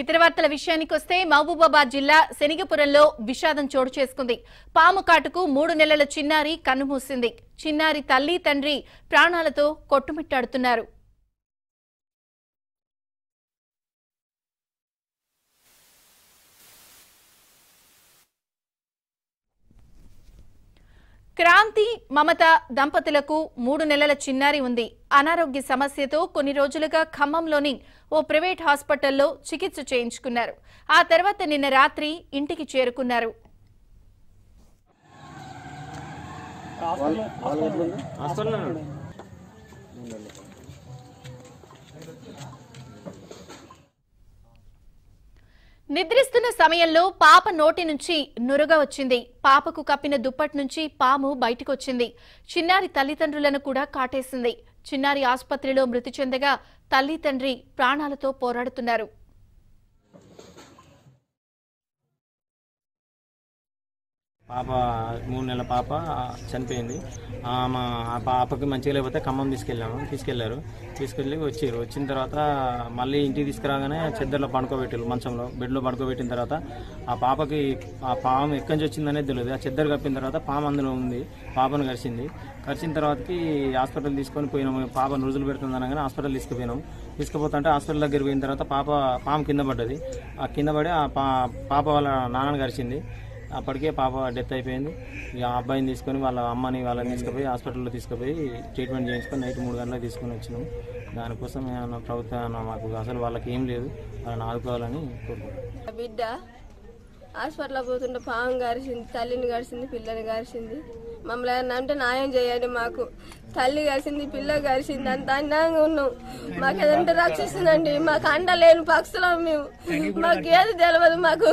ఇతర వార్తల విషయానికి వస్తే మహబూబాబాద్ జిల్లా శనిగపురంలో విషాదం చోటు చేసుకుంది. పాము కాటుకు మూడు నెలల చిన్నారి కన్నుమూసింది. చిన్నారి తల్లి తండ్రి ప్రాణాలతో కొట్టుమిట్టాడుతున్నారు. క్రాంతి మమత దంపతులకు మూడు నెలల చిన్నారి ఉంది. అనారోగ్య సమస్యతో కొన్ని రోజులుగా ఖమ్మంలోని ఓ ప్రైవేట్ హాస్పిటల్లో చికిత్స చేయించుకున్నారు. ఆ తర్వాత నిన్న రాత్రి ఇంటికి చేరుకున్నారు. నిద్రిస్తున్న సమయంలో పాప నోటి నుంచి నురగ వచ్చింది. పాపకు కప్పిన దుప్పటి నుంచి పాము బయటకొచ్చింది. చిన్నారి తల్లిదండ్రులను కూడా కాటేసింది. చిన్నారి ఆసుపత్రిలో మృతి చెందగా తల్లి తండ్రి ప్రాణాలతో పోరాడుతున్నారు. పాప మూడు నెలల పాప చనిపోయింది. ఆమె ఆ పాపకి మంచిగా లేకపోతే ఖమ్మం తీసుకెళ్ళాము తీసుకెళ్ళారు తీసుకెళ్ళి వచ్చారు. వచ్చిన తర్వాత మళ్ళీ ఇంటికి తీసుకురాగానే చెద్దర్లో పండుకోబెట్టారు మంచంలో బెడ్లో పండుకోబెట్టిన తర్వాత. ఆ పాపకి ఆ పాము ఎక్కడి నుంచి వచ్చిందనేది తెలియదు. ఆ చెద్దరు కప్పిన తర్వాత పాము అందులో ఉంది పాపను కరిచింది. కరిచిన తర్వాతకి హాస్పిటల్ తీసుకొని పోయినాము. పాపను రోజులు పెడుతుందనగానే హాస్పిటల్ తీసుకుపోయినాం తీసుకుపోతుంటే హాస్పిటల్ దగ్గర పోయిన తర్వాత పాప పాము కింద పడ్డది. ఆ కింద పడి ఆ పా పాప వాళ్ళ నాన్నని కరిచింది. అప్పటికే పాప డెత్ అయిపోయింది. ఇక ఆ అబ్బాయిని తీసుకొని వాళ్ళ అమ్మని వాళ్ళని తీసుకుపోయి హాస్పిటల్లో తీసుకుపోయి ట్రీట్మెంట్ చేయించుకొని నైట్ మూడు గంటలకు తీసుకొని వచ్చినాం. దానికోసం ఏమన్నా ప్రభుత్వం మాకు అసలు వాళ్ళకి ఏం లేదు. వాళ్ళని ఆదుకోవాలని కోరుకుంటున్నాను బిడ్డ హాస్పిటల్లో పోతుంటే పాము గరిచింది తల్లిని గరిచింది పిల్లని గరిచింది మమ్మల్ని ఏమన్నా అంటే న్యాయం చేయండి మాకు. తల్లి గరిచింది పిల్ల గరిచింది అంత అన్యాయంగా ఉన్నాం. మాకు ఏదంటే రక్షిస్తుందండి. మాకు అండ లేని పక్షులం మేము. మాకు ఏది తెలియదు మాకు.